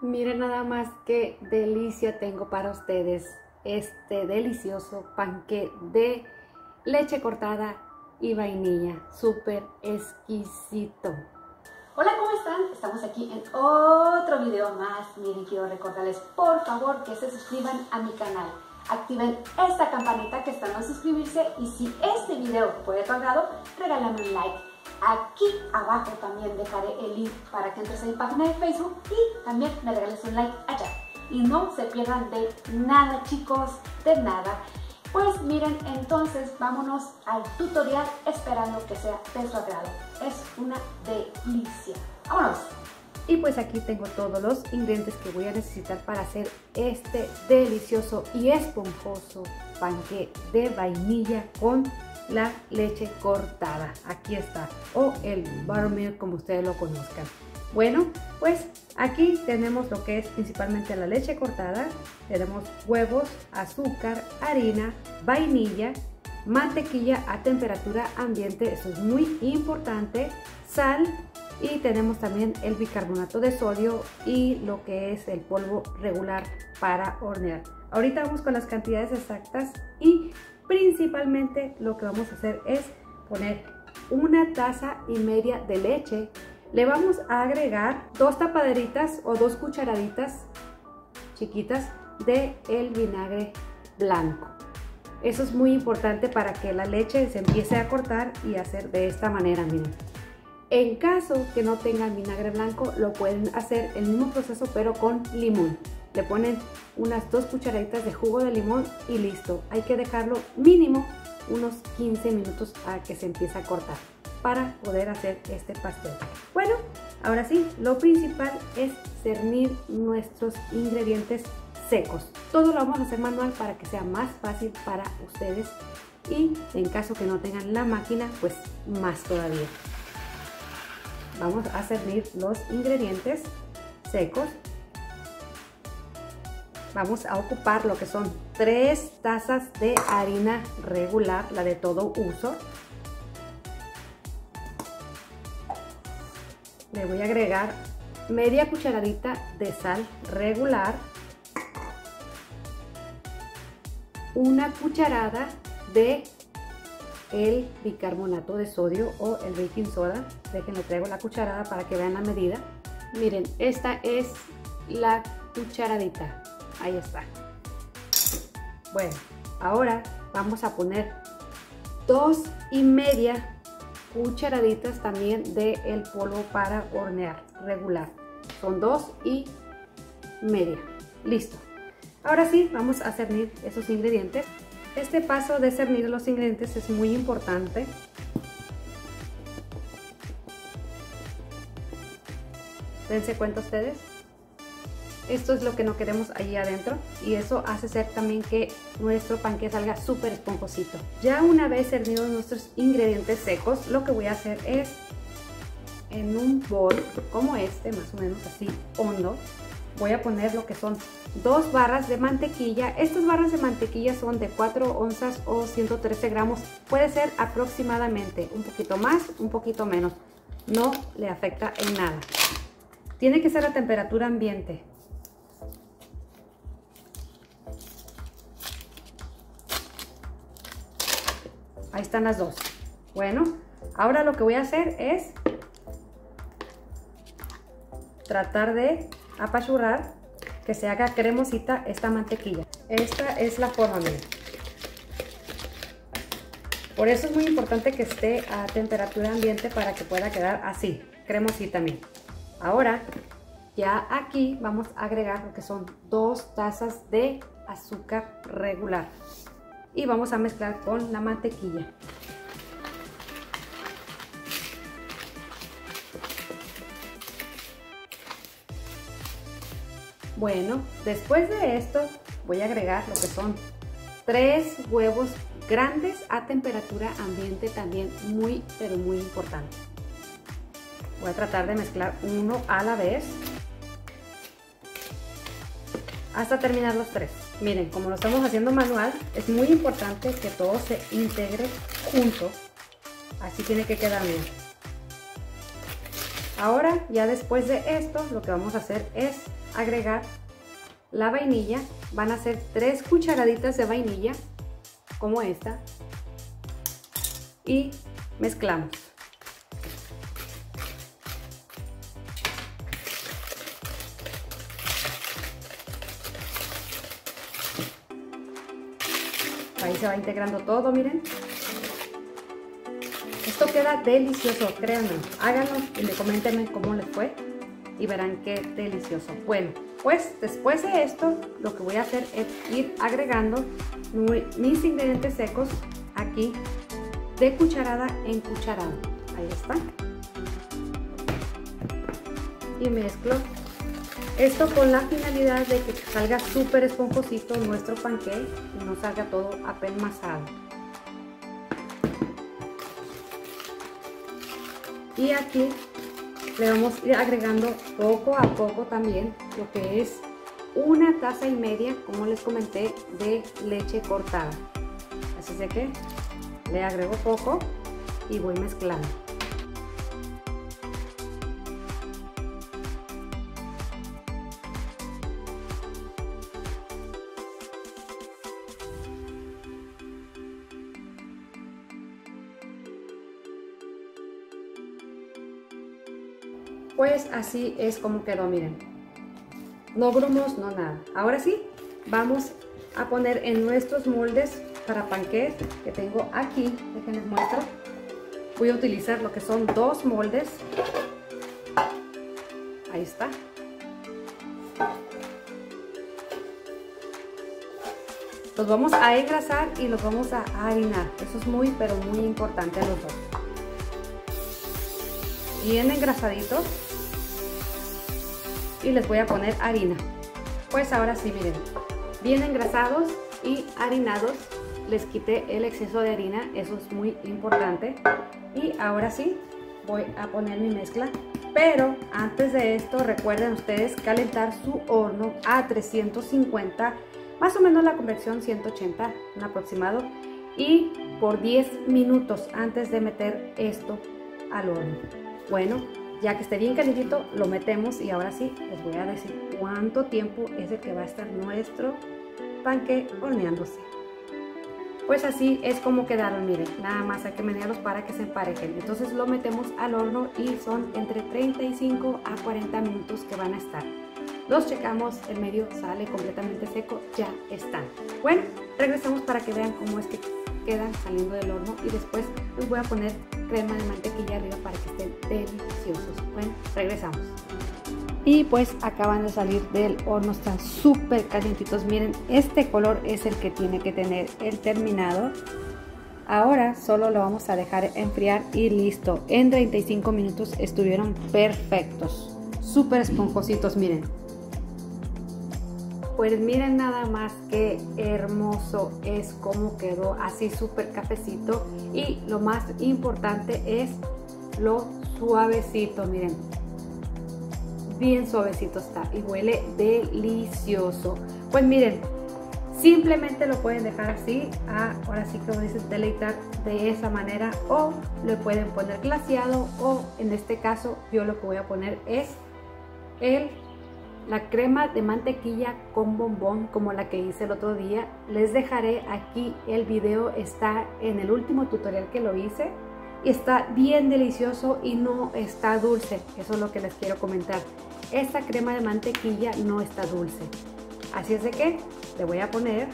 Miren nada más qué delicia tengo para ustedes. Este delicioso panque de leche cortada y vainilla. Súper exquisito. Hola, ¿cómo están? Estamos aquí en otro video más. Miren, quiero recordarles por favor que se suscriban a mi canal. Activen esta campanita que está en suscribirse y si este video fue de tu agrado, regálame un like Aquí abajo también dejaré el link para que entres a mi página de Facebook y también me regales un like allá. Y no se pierdan de nada chicos, de nada. Pues miren, entonces vámonos al tutorial esperando que sea de su agrado. Es una delicia. ¡Vámonos! Y pues aquí tengo todos los ingredientes que voy a necesitar para hacer este delicioso y esponjoso panque de vainilla con la leche cortada. Aquí está. O el buttermilk como ustedes lo conozcan. Bueno, pues aquí tenemos lo que es principalmente la leche cortada. Tenemos huevos, azúcar, harina, vainilla, mantequilla a temperatura ambiente. Eso es muy importante. Sal y tenemos también el bicarbonato de sodio y lo que es el polvo regular para hornear. Ahorita vamos con las cantidades exactas y Principalmente lo que vamos a hacer es poner una taza y media de leche. Le vamos a agregar dos tapaderitas o dos cucharaditas chiquitas de el vinagre blanco. Eso es muy importante para que la leche se empiece a cortar y hacer de esta manera, miren. En caso que no tengan vinagre blanco, lo pueden hacer el mismo proceso pero con limón. Le ponen unas dos cucharaditas de jugo de limón y listo. Hay que dejarlo mínimo unos 15 minutos a que se empiece a cortar para poder hacer este pastel. Bueno, ahora sí, lo principal es cernir nuestros ingredientes secos. Todo lo vamos a hacer manual para que sea más fácil para ustedes y en caso que no tengan la máquina, pues más todavía. Vamos a cernir los ingredientes secos vamos a ocupar lo que son tres tazas de harina regular, la de todo uso. Le voy a agregar media cucharadita de sal regular, una cucharada de el bicarbonato de sodio o el baking soda. Déjenme traigo la cucharada para que vean la medida. Miren, esta es la cucharadita ahí está. Bueno, ahora vamos a poner dos y media cucharaditas también de el polvo para hornear regular. Son dos y media. Listo. Ahora sí, vamos a cernir esos ingredientes. Este paso de cernir los ingredientes es muy importante. Dense cuenta ustedes esto es lo que no queremos allí adentro y eso hace ser también que nuestro panque salga súper esponjosito. Ya una vez cernidos nuestros ingredientes secos, lo que voy a hacer es en un bol como este, más o menos así hondo, voy a poner lo que son dos barras de mantequilla. Estas barras de mantequilla son de 4 onzas o 113 gramos. Puede ser aproximadamente un poquito más, un poquito menos. No le afecta en nada. Tiene que ser a temperatura ambiente. Ahí están las dos. Bueno, ahora lo que voy a hacer es tratar de apachurrar que se haga cremosita esta mantequilla. Esta es la forma, miren. Por eso es muy importante que esté a temperatura ambiente para que pueda quedar así, cremosita, miren. Ahora, ya aquí vamos a agregar lo que son dos tazas de azúcar regular y vamos a mezclar con la mantequilla. Bueno, después de esto voy a agregar lo que son tres huevos grandes a temperatura ambiente también muy pero muy importante. Voy a tratar de mezclar uno a la vez hasta terminar los tres. Miren, como lo estamos haciendo manual, es muy importante que todo se integre junto. Así tiene que quedar bien. Ahora, ya después de esto, lo que vamos a hacer es agregar la vainilla. Van a ser tres cucharaditas de vainilla, como esta. Y mezclamos. Ahí se va integrando todo, miren. Esto queda delicioso, créanme. Háganlo y me comenten cómo les fue y verán qué delicioso. Bueno, pues después de esto, lo que voy a hacer es ir agregando mis ingredientes secos aquí de cucharada en cucharada. Ahí está. Y mezclo esto con la finalidad de que salga súper esponjosito nuestro pancake y no salga todo apelmazado. Y aquí le vamos a ir agregando poco a poco también lo que es una taza y media, como les comenté, de leche cortada. Así de que le agrego poco y voy mezclando. Pues así es como quedó, miren. No grumos, no nada. Ahora sí, vamos a poner en nuestros moldes para panqués que tengo aquí. Déjenles muestro. Voy a utilizar lo que son dos moldes. Ahí está. Los vamos a engrasar y los vamos a harinar. Eso es muy, pero muy importante los dos. Bien engrasaditos y les voy a poner harina. Pues ahora sí, miren, bien engrasados y harinados. Les quité el exceso de harina, eso es muy importante. Y ahora sí, voy a poner mi mezcla. Pero antes de esto, recuerden ustedes calentar su horno a 350, más o menos la conversión 180, un aproximado. Y por 10 minutos antes de meter esto al horno. Bueno, ya que esté bien calientito, lo metemos y ahora sí les voy a decir cuánto tiempo es el que va a estar nuestro panque horneándose. Pues así es como quedaron, miren, nada más hay que menearlos para que se emparejen. Entonces lo metemos al horno y son entre 35 a 40 minutos que van a estar. Los checamos, el medio sale completamente seco, ya están. Bueno, regresamos para que vean cómo es que quedan saliendo del horno y después les voy a poner crema de mantequilla arriba para que estén deliciosos. Bueno, regresamos. Y pues acaban de salir del horno, están súper calientitos. Miren, este color es el que tiene que tener el terminado. Ahora solo lo vamos a dejar enfriar y listo. En 35 minutos estuvieron perfectos. Súper esponjositos, miren. Pues miren nada más que hermoso es como quedó así súper cafecito y lo más importante es lo suavecito, miren. Bien suavecito está y huele delicioso. Pues miren, simplemente lo pueden dejar así, ah, ahora sí que dicen deleitar de esa manera o le pueden poner glaciado o en este caso yo lo que voy a poner es el la crema de mantequilla con bombón como la que hice el otro día. Les dejaré aquí el video, está en el último tutorial que lo hice. Y está bien delicioso y no está dulce, eso es lo que les quiero comentar. Esta crema de mantequilla no está dulce. Así es de que le voy a poner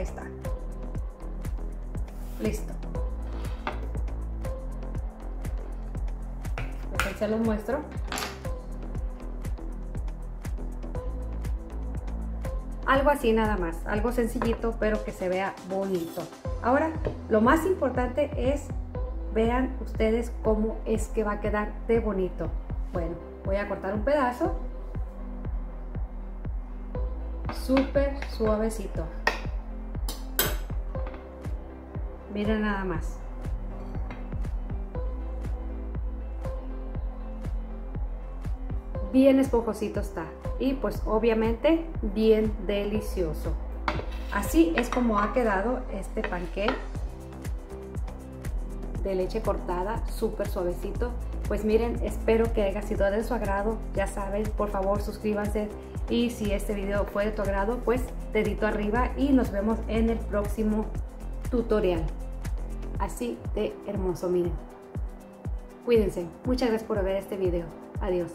Está. Listo. Se los muestro. Algo así nada más, algo sencillito pero que se vea bonito. Ahora, lo más importante es, vean ustedes cómo es que va a quedar de bonito. Bueno, voy a cortar un pedazo súper suavecito. Miren nada más. Bien esponjosito está. Y pues obviamente bien delicioso. Así es como ha quedado este panqué de leche cortada, súper suavecito. Pues miren, espero que haya sido de su agrado. Ya saben, por favor suscríbanse. Y si este video fue de tu agrado, pues dedito arriba y nos vemos en el próximo tutorial. Así de hermoso, miren. Cuídense. Muchas gracias por ver este video. Adiós.